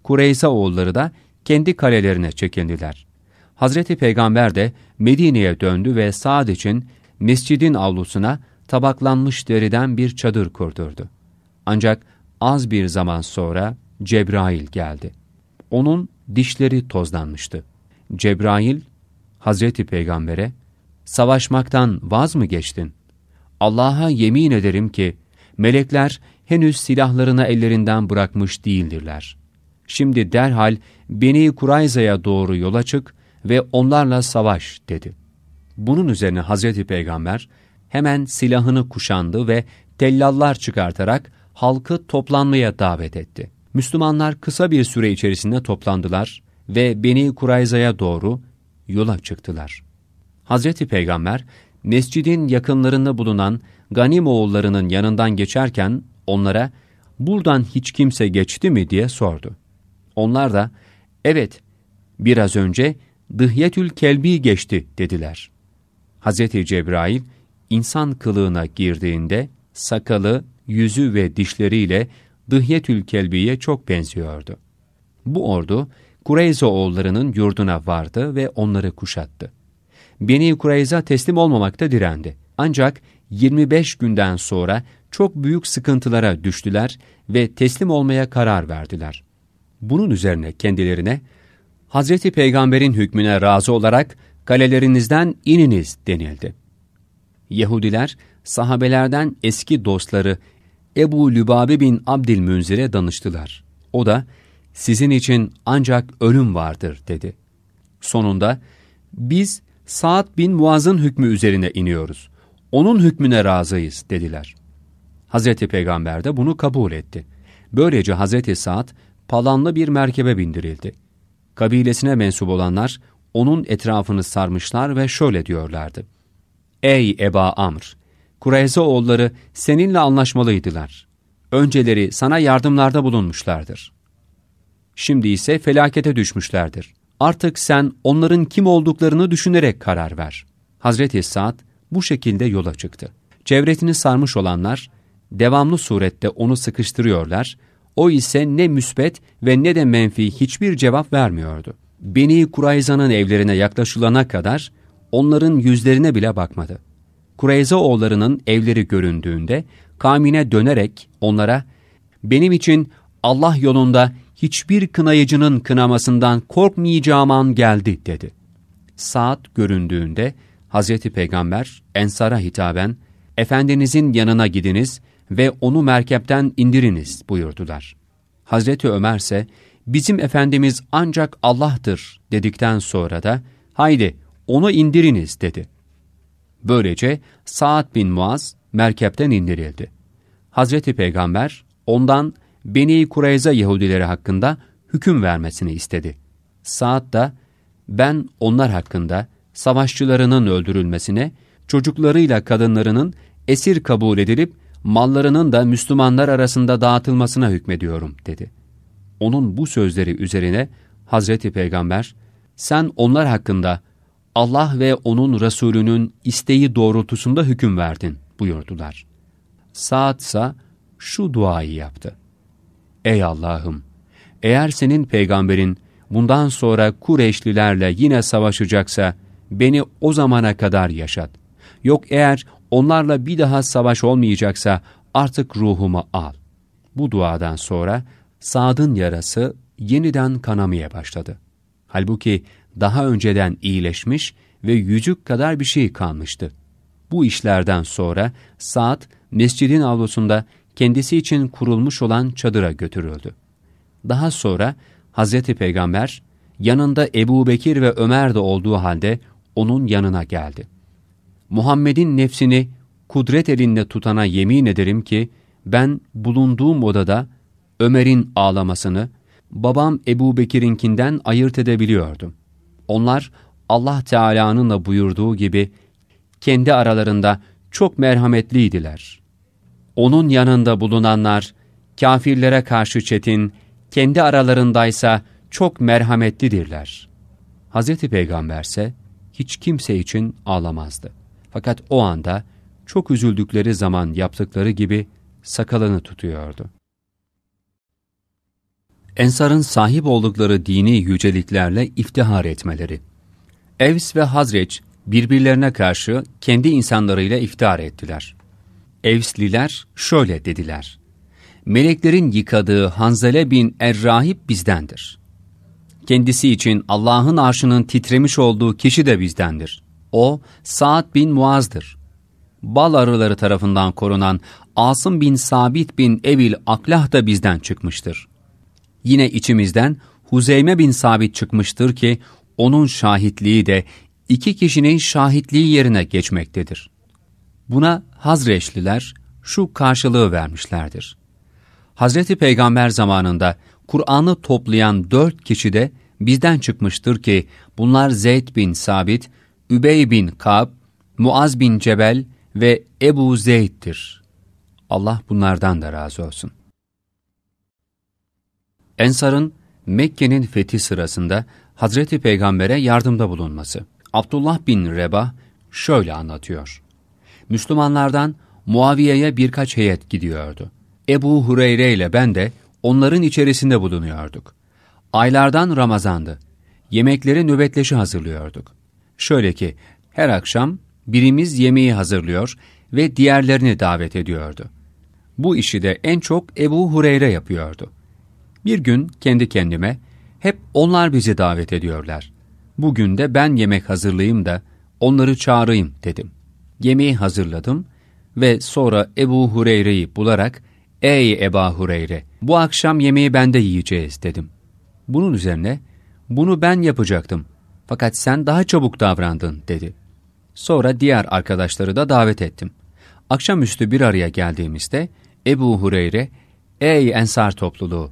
Kureyza oğulları da kendi kalelerine çekildiler. Hazreti Peygamber de Medine'ye döndü ve Sa'd için mescidin avlusuna tabaklanmış deriden bir çadır kurdurdu. Ancak az bir zaman sonra Cebrail geldi. Onun dişleri tozlanmıştı. Cebrail, Hazreti Peygamber'e, savaşmaktan vaz mı geçtin? Allah'a yemin ederim ki, melekler henüz silahlarını ellerinden bırakmış değildirler. Şimdi derhal Beni Kurayza'ya doğru yola çık ve onlarla savaş dedi. Bunun üzerine Hazreti Peygamber hemen silahını kuşandı ve tellallar çıkartarak halkı toplanmaya davet etti. Müslümanlar kısa bir süre içerisinde toplandılar ve Beni Kurayza'ya doğru yola çıktılar. Hazreti Peygamber, mescidin yakınlarında bulunan Ganim oğullarının yanından geçerken onlara, buradan hiç kimse geçti mi diye sordu. Onlar da, evet, biraz önce Dıhyetül Kelbi geçti dediler. Hazreti Cebrail, insan kılığına girdiğinde sakalı, yüzü ve dişleriyle Dıhyetül Kelbi'ye çok benziyordu. Bu ordu, Kureyza oğullarının yurduna vardı ve onları kuşattı. Beni Kureyza teslim olmamakta direndi. Ancak 25 günden sonra çok büyük sıkıntılara düştüler ve teslim olmaya karar verdiler. Bunun üzerine kendilerine, Hazreti Peygamber'in hükmüne razı olarak kalelerinizden ininiz denildi. Yahudiler, sahabelerden eski dostları Ebu Lübabe bin Abdülmünzir'e danıştılar. O da, sizin için ancak ölüm vardır dedi. Sonunda, biz Sa'd bin Muaz'ın hükmü üzerine iniyoruz. Onun hükmüne razıyız dediler. Hazreti Peygamber de bunu kabul etti. Böylece Hazreti Sa'd palanlı bir merkebe bindirildi. Kabilesine mensup olanlar onun etrafını sarmışlar ve şöyle diyorlardı. Ey Eba Amr! Kureyze oğulları seninle anlaşmalıydılar. Önceleri sana yardımlarda bulunmuşlardır. Şimdi ise felakete düşmüşlerdir. Artık sen onların kim olduklarını düşünerek karar ver. Hazreti Sa'd bu şekilde yola çıktı. Çevresini sarmış olanlar, devamlı surette onu sıkıştırıyorlar, o ise ne müsbet ve ne de menfi hiçbir cevap vermiyordu. Beni Kurayza'nın evlerine yaklaşılana kadar onların yüzlerine bile bakmadı. Kureyza oğullarının evleri göründüğünde kavmine dönerek onlara benim için Allah yolunda hiçbir kınayıcının kınamasından korkmayacağım an geldi dedi. Saat göründüğünde Hazreti Peygamber Ensar'a hitaben Efendinizin yanına gidiniz ve onu merkepten indiriniz buyurdular. Hazreti Ömer ise bizim Efendimiz ancak Allah'tır dedikten sonra da haydi onu indiriniz dedi. Böylece Sa'd bin Muaz merkepten indirildi. Hazreti Peygamber ondan Beni Kureyza Yahudileri hakkında hüküm vermesini istedi. Sa'd da ben onlar hakkında savaşçılarının öldürülmesine, çocuklarıyla kadınlarının esir kabul edilip mallarının da Müslümanlar arasında dağıtılmasına hükmediyorum dedi. Onun bu sözleri üzerine Hazreti Peygamber, sen onlar hakkında Allah ve onun Resulünün isteği doğrultusunda hüküm verdin buyurdular. Saad ise şu duayı yaptı. Ey Allah'ım! Eğer senin peygamberin bundan sonra Kureyşlilerle yine savaşacaksa beni o zamana kadar yaşat. Yok eğer onlarla bir daha savaş olmayacaksa artık ruhumu al. Bu duadan sonra Sad'ın yarası yeniden kanamaya başladı. Halbuki daha önceden iyileşmiş ve yüzük kadar bir şey kalmıştı. Bu işlerden sonra Sa'd mescidin avlusunda kendisi için kurulmuş olan çadıra götürüldü. Daha sonra Hazreti Peygamber yanında Ebu Bekir ve Ömer de olduğu halde onun yanına geldi. Muhammed'in nefsini kudret elinde tutana yemin ederim ki ben bulunduğum odada Ömer'in ağlamasını babam Ebu Bekir'inkinden ayırt edebiliyordum. Onlar Allah Teala'nın da buyurduğu gibi kendi aralarında çok merhametliydiler. Onun yanında bulunanlar, kafirlere karşı çetin, kendi aralarındaysa çok merhametlidirler. Hz. Peygamber ise hiç kimse için ağlamazdı. Fakat o anda çok üzüldükleri zaman yaptıkları gibi sakalını tutuyordu. Ensar'ın sahip oldukları dini yüceliklerle iftihar etmeleri. Evs ve Hazreç birbirlerine karşı kendi insanlarıyla iftihar ettiler. Evsliler şöyle dediler. Meleklerin yıkadığı Hanzale bin Errahip bizdendir. Kendisi için Allah'ın arşının titremiş olduğu kişi de bizdendir. O, Sa'd bin Muaz'dır. Bal arıları tarafından korunan Asım bin Sabit bin Evil Aklah da bizden çıkmıştır. Yine içimizden Huzeyme bin Sabit çıkmıştır ki, onun şahitliği de iki kişinin şahitliği yerine geçmektedir. Buna Hazreçliler şu karşılığı vermişlerdir. Hazreti Peygamber zamanında Kur'an'ı toplayan dört kişi de bizden çıkmıştır ki bunlar Zeyd bin Sabit, Übey bin Kab, Muaz bin Cebel ve Ebu Zeyd'dir. Allah bunlardan da razı olsun. Ensar'ın Mekke'nin fethi sırasında Hazreti Peygamber'e yardımda bulunması. Abdullah bin Reba şöyle anlatıyor. Müslümanlardan Muaviye'ye birkaç heyet gidiyordu. Ebu Hureyre ile ben de onların içerisinde bulunuyorduk. Aylardan Ramazandı. Yemekleri nöbetleşi hazırlıyorduk. Şöyle ki, her akşam birimiz yemeği hazırlıyor ve diğerlerini davet ediyordu. Bu işi de en çok Ebu Hureyre yapıyordu. Bir gün kendi kendime, hep onlar bizi davet ediyorlar. Bugün de ben yemek hazırlayayım da onları çağırayım dedim. Yemeği hazırladım ve sonra Ebu Hureyre'yi bularak, ''Ey Eba Hureyre, bu akşam yemeği bende yiyeceğiz.'' dedim. Bunun üzerine, ''Bunu ben yapacaktım fakat sen daha çabuk davrandın.'' dedi. Sonra diğer arkadaşları da davet ettim. Akşamüstü bir araya geldiğimizde Ebu Hureyre, ''Ey Ensar topluluğu,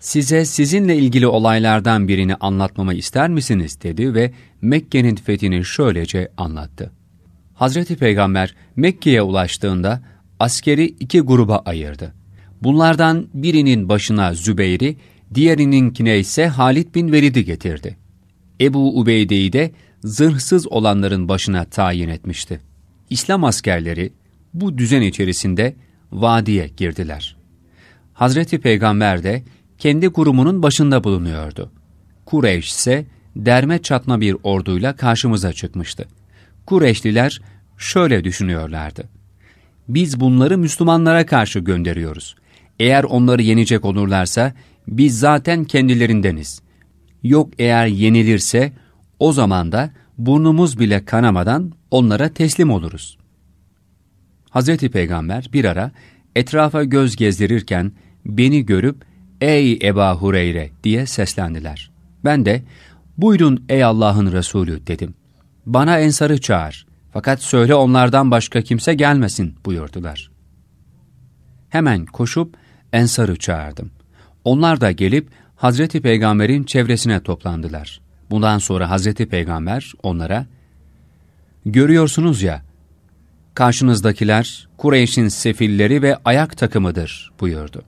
size sizinle ilgili olaylardan birini anlatmamı ister misiniz?'' dedi ve Mekke'nin fethini şöylece anlattı. Hazreti Peygamber Mekke'ye ulaştığında askeri iki gruba ayırdı. Bunlardan birinin başına Zübeyir'i, diğerininkine ise Halid bin Velid'i getirdi. Ebu Ubeyde'yi de zırhsız olanların başına tayin etmişti. İslam askerleri bu düzen içerisinde vadiye girdiler. Hazreti Peygamber de kendi kurumunun başında bulunuyordu. Kureyş ise derme çatma bir orduyla karşımıza çıkmıştı. Kureyşliler şöyle düşünüyorlardı. Biz bunları Müslümanlara karşı gönderiyoruz. Eğer onları yenecek olurlarsa biz zaten kendilerindeniz. Yok eğer yenilirse o zaman da burnumuz bile kanamadan onlara teslim oluruz. Hz. Peygamber bir ara etrafa göz gezdirirken beni görüp ''Ey Eba Hureyre'' diye seslendiler. Ben de ''Buyurun ey Allah'ın Resulü'' dedim. ''Bana ensarı çağır fakat söyle onlardan başka kimse gelmesin'' buyurdular. Hemen koşup ensarı çağırdım. Onlar da gelip Hazreti Peygamber'in çevresine toplandılar. Bundan sonra Hazreti Peygamber onlara, ''Görüyorsunuz ya, karşınızdakiler Kureyş'in sefilleri ve ayak takımıdır.'' buyurdu.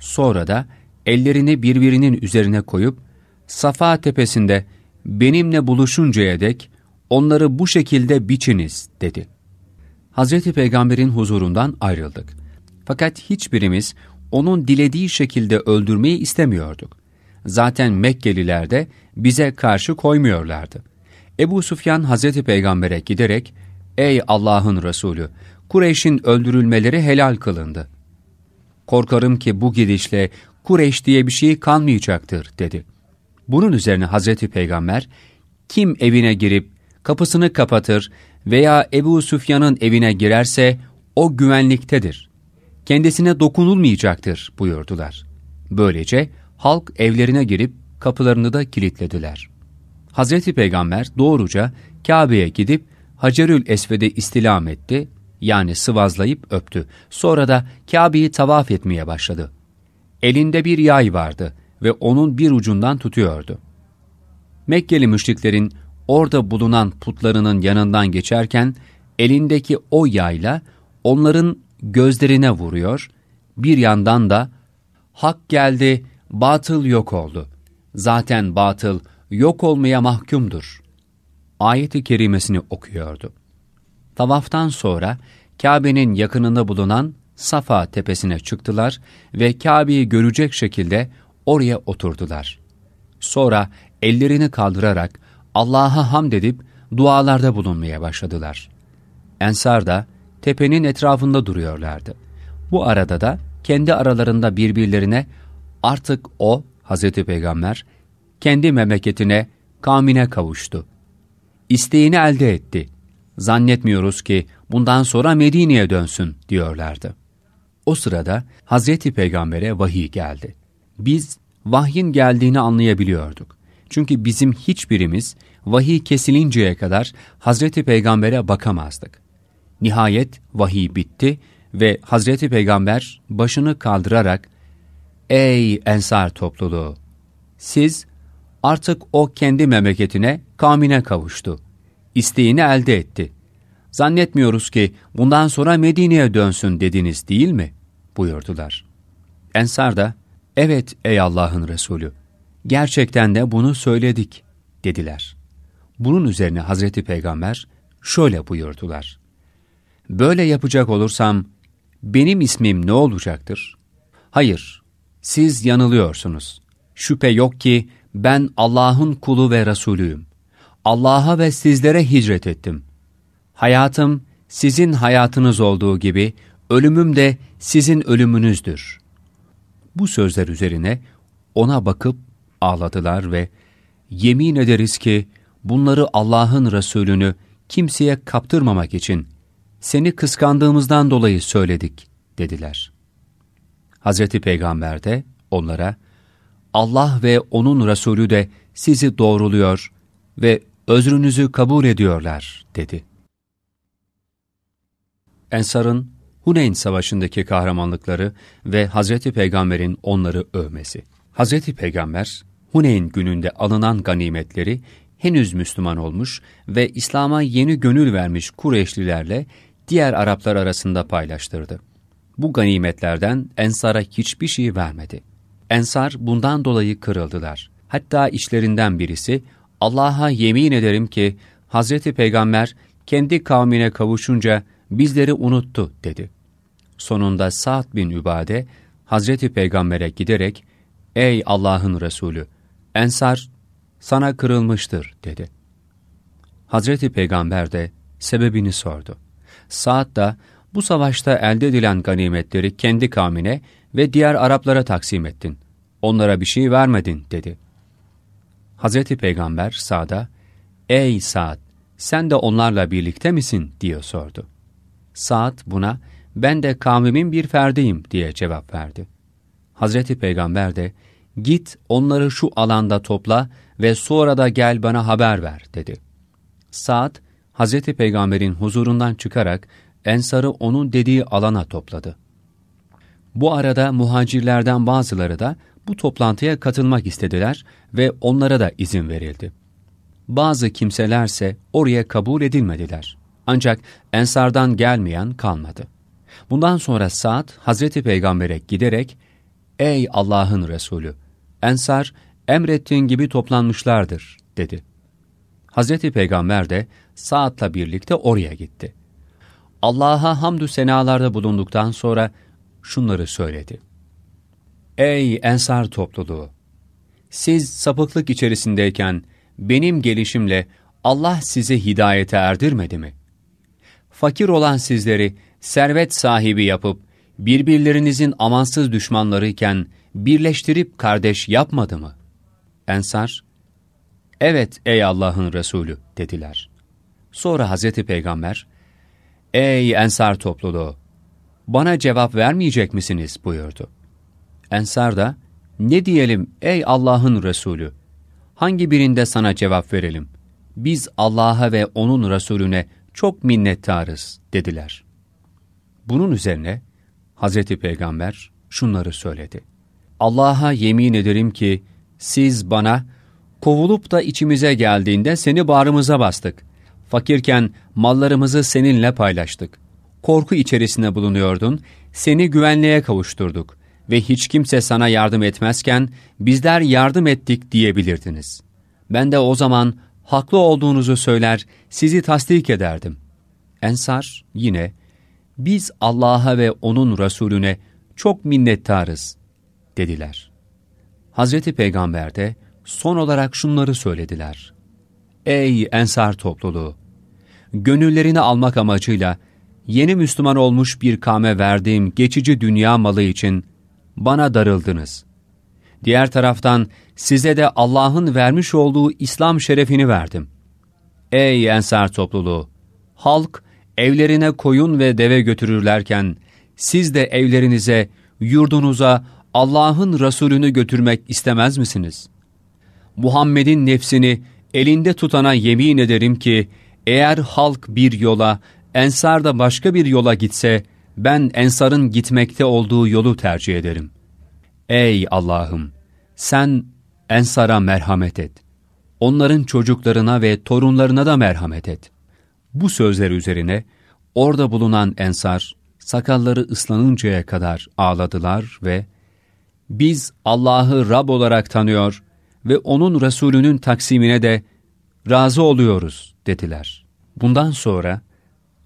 Sonra da ellerini birbirinin üzerine koyup, Safa tepesinde benimle buluşuncaya dek onları bu şekilde biçiniz dedi. Hazreti Peygamber'in huzurundan ayrıldık. Fakat hiçbirimiz onun dilediği şekilde öldürmeyi istemiyorduk. Zaten Mekkeliler de bize karşı koymuyorlardı. Ebu Sufyan Hazreti Peygamber'e giderek, ''Ey Allah'ın Resulü, Kureyş'in öldürülmeleri helal kılındı. Korkarım ki bu gidişle Kureyş diye bir şey kalmayacaktır.'' dedi. Bunun üzerine Hazreti Peygamber, kim evine girip kapısını kapatır veya Ebu Süfyan'ın evine girerse o güvenliktedir. Kendisine dokunulmayacaktır buyurdular. Böylece halk evlerine girip kapılarını da kilitlediler. Hazreti Peygamber doğruca Kabe'ye gidip Hacerül Esved'e istilam etti, yani sıvazlayıp öptü. Sonra da Kabe'yi tavaf etmeye başladı. Elinde bir yay vardı ve onun bir ucundan tutuyordu. Mekkeli müşriklerin orada bulunan putlarının yanından geçerken elindeki o yayla onların gözlerine vuruyor, bir yandan da hak geldi, batıl yok oldu. Zaten batıl yok olmaya mahkumdur. Ayeti kerimesini okuyordu. Tavaftan sonra Kabe'nin yakınında bulunan Safa tepesine çıktılar ve Kabe'yi görecek şekilde oraya oturdular. Sonra ellerini kaldırarak Allah'a hamd edip dualarda bulunmaya başladılar. Ensar da tepenin etrafında duruyorlardı. Bu arada da kendi aralarında birbirlerine artık o, Hazreti Peygamber, kendi memleketine, kavmine kavuştu. İsteğini elde etti. Zannetmiyoruz ki bundan sonra Medine'ye dönsün diyorlardı. O sırada Hazreti Peygamber'e vahiy geldi. Biz vahyin geldiğini anlayabiliyorduk. Çünkü bizim hiçbirimiz vahiy kesilinceye kadar Hazreti Peygamber'e bakamazdık. Nihayet vahiy bitti ve Hazreti Peygamber başını kaldırarak Ey Ensar topluluğu! Siz artık o kendi memleketine, kavmine kavuştu. İsteğini elde etti. Zannetmiyoruz ki bundan sonra Medine'ye dönsün dediniz değil mi? buyurdular. Ensar da, evet ey Allah'ın Resulü, gerçekten de bunu söyledik dediler. Bunun üzerine Hazreti Peygamber şöyle buyurdular. Böyle yapacak olursam benim ismim ne olacaktır? Hayır, siz yanılıyorsunuz. Şüphe yok ki ben Allah'ın kulu ve Resulüyüm. Allah'a ve sizlere hicret ettim. Hayatım sizin hayatınız olduğu gibi ölümüm de sizin ölümünüzdür. Bu sözler üzerine ona bakıp ağladılar ve yemin ederiz ki bunları Allah'ın Resulünü kimseye kaptırmamak için seni kıskandığımızdan dolayı söyledik dediler. Hazreti Peygamber de onlara Allah ve onun Resulü de sizi doğruluyor ve özrünüzü kabul ediyorlar dedi. Ensar'ın Huneyn Savaşı'ndaki kahramanlıkları ve Hazreti Peygamber'in onları övmesi. Hazreti Peygamber, Huneyn gününde alınan ganimetleri henüz Müslüman olmuş ve İslam'a yeni gönül vermiş Kureyşlilerle diğer Araplar arasında paylaştırdı. Bu ganimetlerden Ensar'a hiçbir şey vermedi. Ensar bundan dolayı kırıldılar. Hatta içlerinden birisi, Allah'a yemin ederim ki Hazreti Peygamber kendi kavmine kavuşunca bizleri unuttu dedi. Sonunda Sa'd bin Übade Hazreti Peygamber'e giderek Ey Allah'ın Resulü! Ensar sana kırılmıştır dedi. Hazreti Peygamber de sebebini sordu. Sa'd da bu savaşta elde edilen ganimetleri kendi kavmine ve diğer Araplara taksim ettin. Onlara bir şey vermedin dedi. Hazreti Peygamber Sa'da Ey Sa'd sen de onlarla birlikte misin diye sordu. Sa'd buna ben de kavmimin bir ferdiyim diye cevap verdi. Hazreti Peygamber de git onları şu alanda topla ve sonra da gel bana haber ver dedi. Sa'd Hazreti Peygamber'in huzurundan çıkarak Ensar'ı onun dediği alana topladı. Bu arada muhacirlerden bazıları da bu toplantıya katılmak istediler ve onlara da izin verildi. Bazı kimselerse oraya kabul edilmediler. Ancak Ensar'dan gelmeyen kalmadı. Bundan sonra Sa'd Hazreti Peygamber'e giderek "Ey Allah'ın Resulü, Ensar emrettiğin gibi toplanmışlardır." dedi. Hazreti Peygamber de Sa'd'la birlikte oraya gitti. Allah'a hamdü senalarda bulunduktan sonra şunları söyledi. Ey Ensar topluluğu! Siz sapıklık içerisindeyken benim gelişimle Allah sizi hidayete erdirmedi mi? Fakir olan sizleri servet sahibi yapıp birbirlerinizin amansız düşmanlarıyken birleştirip kardeş yapmadı mı? Ensar, evet ey Allah'ın Resulü dediler. Sonra Hazreti Peygamber, ey Ensar topluluğu, bana cevap vermeyecek misiniz buyurdu. Ensar da, ne diyelim ey Allah'ın Resulü, hangi birinde sana cevap verelim? Biz Allah'a ve O'nun Resulüne çok minnettarız dediler. Bunun üzerine Hazreti Peygamber şunları söyledi. Allah'a yemin ederim ki siz bana kovulup da içimize geldiğinde seni bağrımıza bastık. Fakirken mallarımızı seninle paylaştık. korku içerisinde bulunuyordun, seni güvenliğe kavuşturduk ve hiç kimse sana yardım etmezken bizler yardım ettik diyebilirdiniz. Ben de o zaman haklı olduğunuzu söyler, sizi tasdik ederdim. Ensar yine, biz Allah'a ve O'nun Resulüne çok minnettarız, dediler. Hazreti Peygamber de son olarak şunları söylediler. Ey Ensar topluluğu! Gönüllerini almak amacıyla yeni Müslüman olmuş bir kame verdiğim geçici dünya malı için bana darıldınız. Diğer taraftan size de Allah'ın vermiş olduğu İslam şerefini verdim. Ey Ensar topluluğu! Halk evlerine koyun ve deve götürürlerken siz de evlerinize, yurdunuza Allah'ın Resulünü götürmek istemez misiniz? Muhammed'in nefsini elinde tutana yemin ederim ki, eğer halk bir yola, Ensar da başka bir yola gitse, ben Ensar'ın gitmekte olduğu yolu tercih ederim. Ey Allah'ım! Sen Ensar'a merhamet et. Onların çocuklarına ve torunlarına da merhamet et. Bu sözler üzerine orada bulunan Ensar, sakalları ıslanıncaya kadar ağladılar ve biz Allah'ı Rab olarak tanıyor ve O'nun Resulünün taksimine de razı oluyoruz dediler. Bundan sonra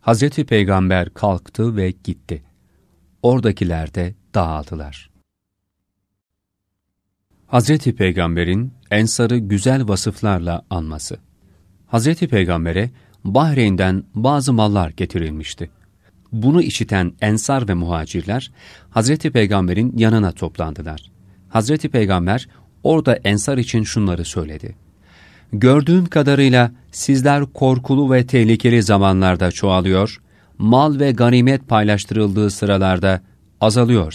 Hazreti Peygamber kalktı ve gitti. Oradakiler de dağıldılar. Hazreti Peygamber'in Ensar'ı güzel vasıflarla anması. Hazreti Peygamber'e Bahreyn'den bazı mallar getirilmişti. Bunu işiten Ensar ve muhacirler Hazreti Peygamber'in yanına toplandılar. Hazreti Peygamber orada Ensar için şunları söyledi. Gördüğüm kadarıyla sizler korkulu ve tehlikeli zamanlarda çoğalıyor, mal ve ganimet paylaştırıldığı sıralarda azalıyor.